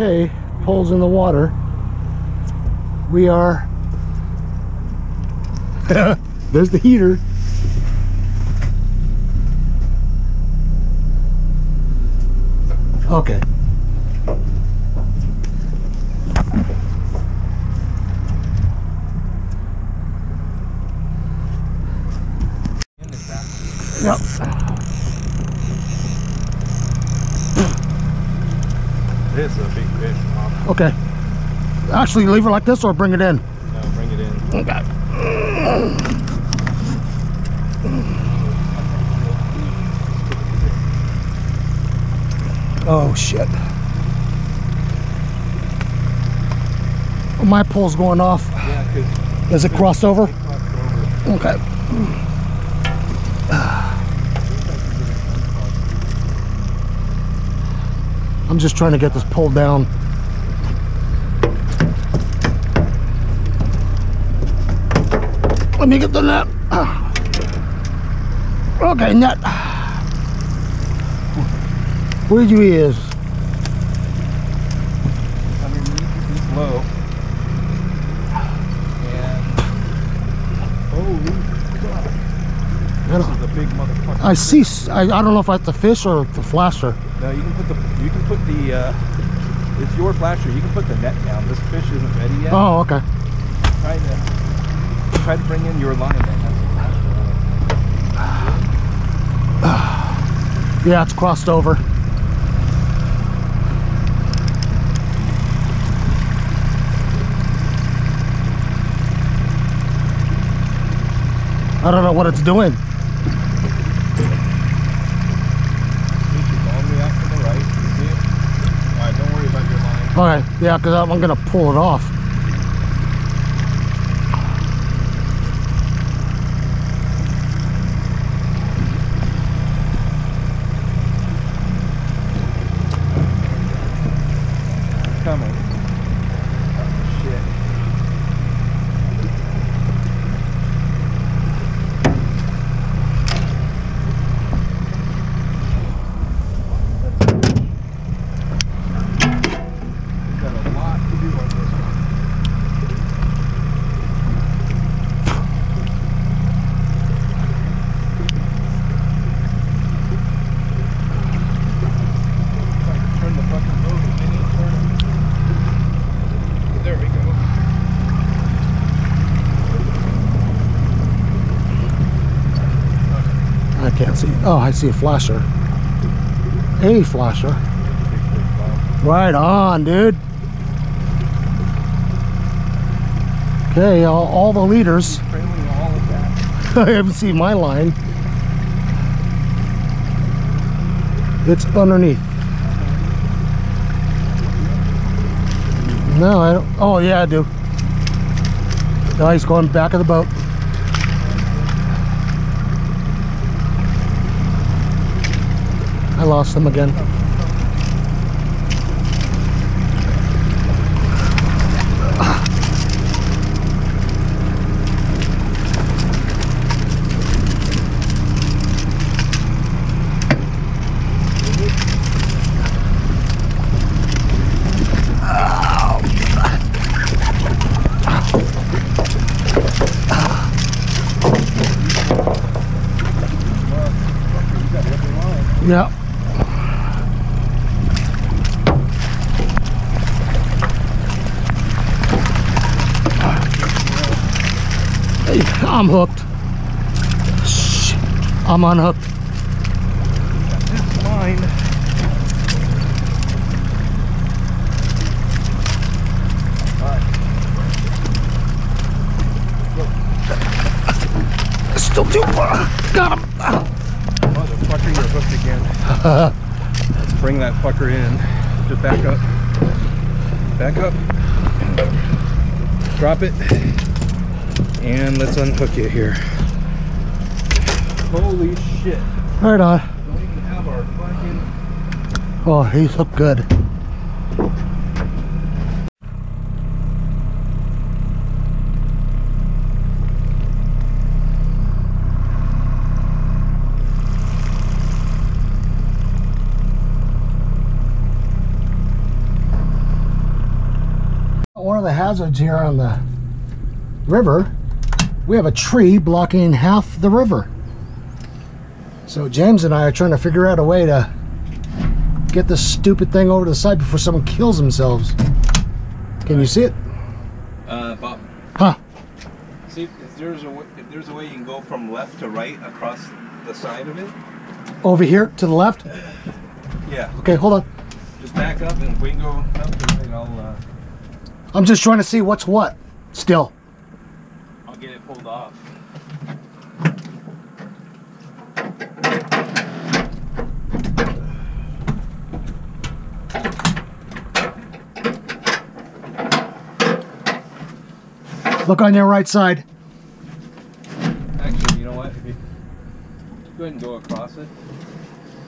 Okay, pole's in the water. We are. There's the heater. Okay. Yep. This is a big fish, Mom. Okay. Actually, leave it like this or bring it in. No, bring it in. Okay. Oh shit. My pole's going off. Yeah, because Is it crossed over? Okay. I'm just trying to get this pulled down. Let me get the net. Okay, net. Where you is? underneath low. And holy crap. I This don't- is a big motherfucker. I see. I, I don't know if that's the fish or the flasher. No, you can put the you can put the uh it's your flasher. You can put the net down. This fish isn't ready yet. Oh, okay. Try to try to bring in your line that has the flasher. Yeah, it's crossed over. I don't know what it's doing. You should only act to the right. You see it? Alright, don't worry Okay, yeah, because I'm gonna pull it off. It's coming. Oh, shit. We've got a lot to do on this one. Like, turn the fucking boat and then you turn it. There we go. I can't see. Oh, I see a flasher. A flasher. Right on, dude. Okay, all, all the leaders. Trailing all of that. I haven't seen my line. It's underneath. No, I don't. Oh, yeah, I do. Now he's going back of the boat. I lost them again. Yeah. I'm hooked. Shh. I'm unhooked. This line. Still too far. Got him. Motherfucker, you're hooked again. Let's bring that fucker in. Just back up. Back up. Drop it. And let's unhook it here. Holy shit. Right on. Don't even have our fucking Oh, he's hooked good. One of the hazards here on the river. We have a tree blocking half the river. So James and I are trying to figure out a way to get this stupid thing over to the side before someone kills themselves. Can you see it? Uh, Bob. Huh. See if there's a way, if there's a way you can go from left to right across the side of it. Over here to the left? Yeah. Okay, hold on. Just back up and if we can go up to right, I'll uh, I'm just trying to see what's what still. I'll get it pulled off. Look on your right side. Actually, you know what? You go ahead and go across it.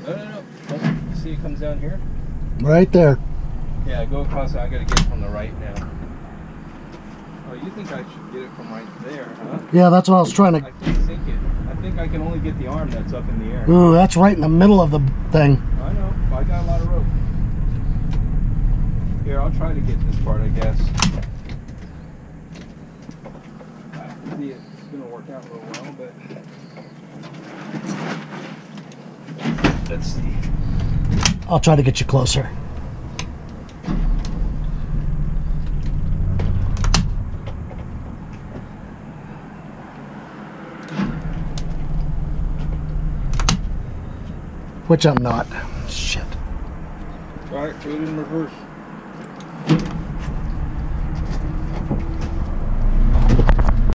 No, no, no. Don't- See, it comes down here. Right there. Yeah, go across it. I gotta get it from the right now. You think I should get it from right there, huh? Yeah, that's what I was trying to. I can't sink it. I think I can only get the arm that's up in the air. Ooh, that's right in the middle of the thing. I know. I got a lot of rope. Here, I'll try to get this part, I guess. See, it's gonna work out real well, but let's see. I'll try to get you closer. Which I'm not. Shit. All right, put it in reverse.